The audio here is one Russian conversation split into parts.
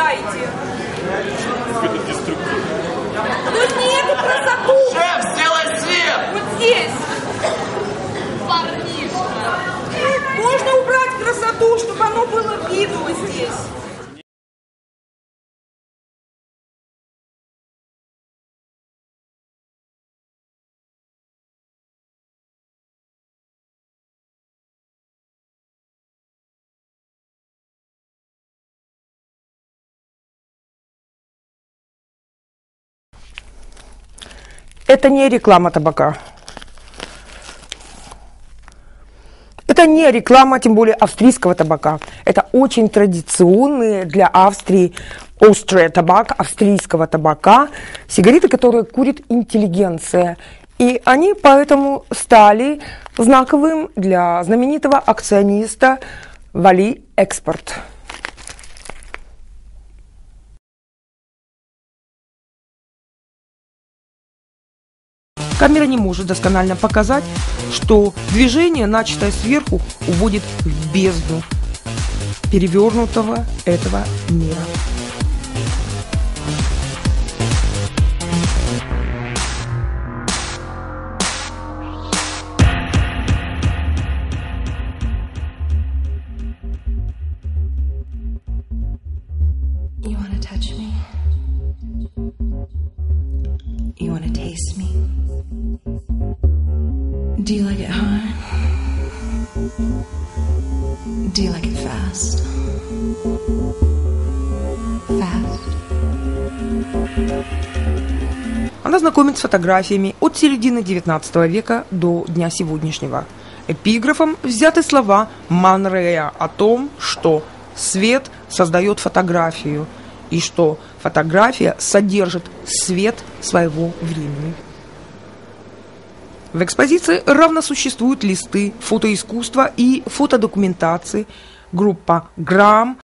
читаете? Какой-то деструктив. Ну, Тут не эту красоту! Шеф, сделай свет! Вот здесь! Парнишка! Можно убрать красоту, чтобы оно было видно здесь. Это не реклама табака. Это не реклама, тем более австрийского табака. Это очень традиционные для Австрии Austria табак, австрийского табака, сигареты, которые курит интеллигенция. И они поэтому стали знаковым для знаменитого акциониста Вали Экспорт. Камера не может досконально показать, что движение, начатое сверху, уводит в бездну перевернутого этого мира. Do you like it hot? Do you like it? Fast. Она знакомит с фотографиями от середины XIX века до дня сегодняшнего. Эпиграфом взяты слова Манрея о том, что свет создает фотографию и что фотография содержит свет своего времени. В экспозиции равно существуют листы фотоискусства и фотодокументации, группа «Грамм»,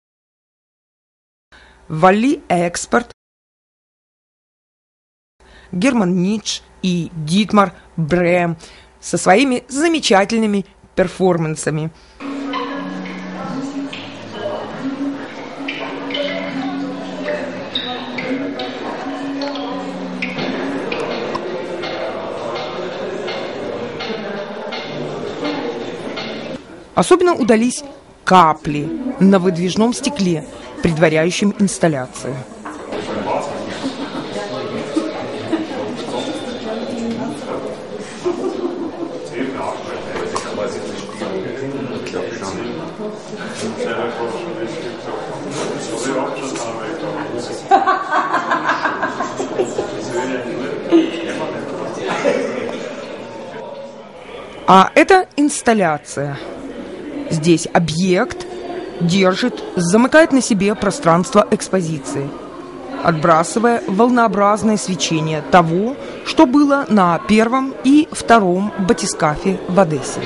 «Вали Экспорт», Герман Нич и Дитмар Брем со своими замечательными перформансами – Особенно удались капли на выдвижном стекле, предваряющем инсталляцию. А это инсталляция – Здесь объект держит, замыкает на себе пространство экспозиции, отбрасывая волнообразное свечение того, что было на первом и втором батискафе в Одессе.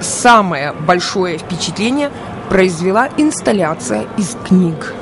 Самое большое впечатление произвела инсталляция из книг.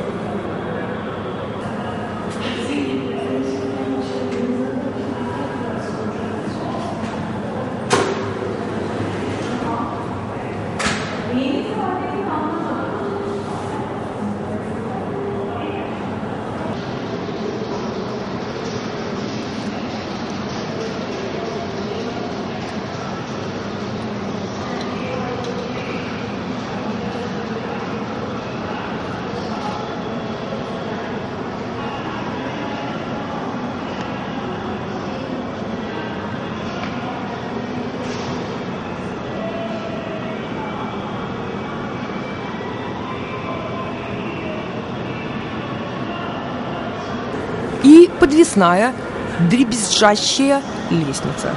Подвесная дребезжащая лестница.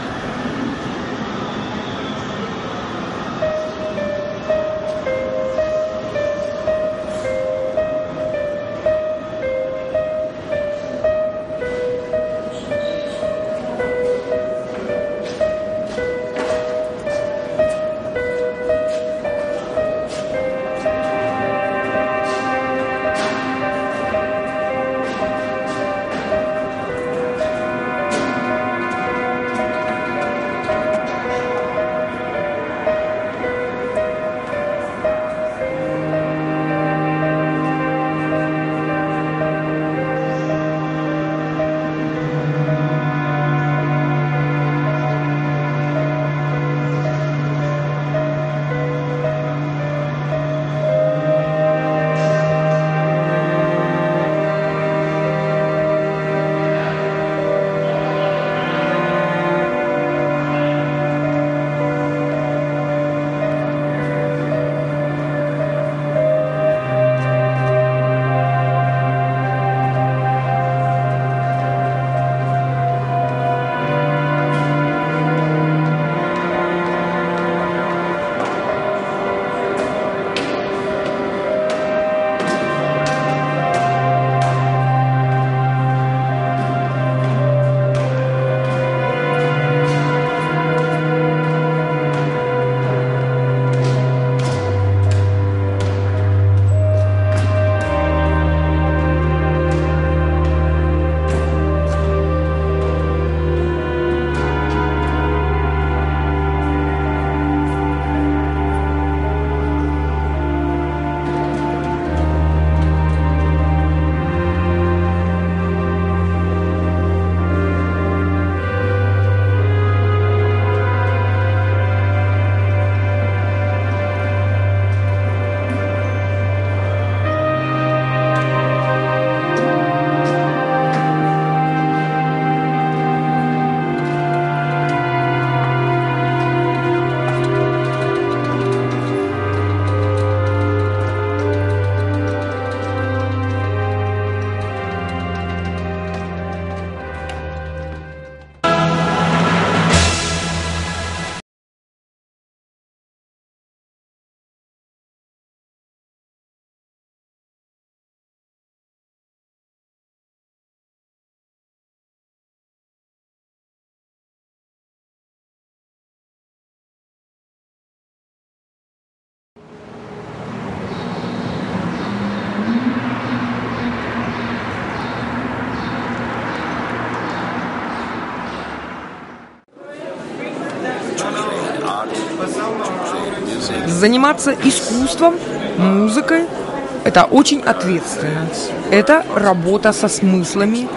Заниматься искусством, музыкой – это очень ответственно. Это работа со смыслами,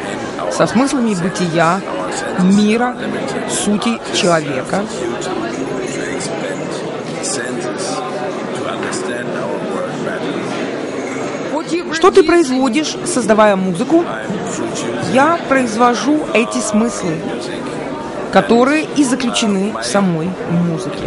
со смыслами бытия, мира, сути человека. Что ты производишь, создавая музыку? Я произвожу эти смыслы, которые и заключены в самой музыке.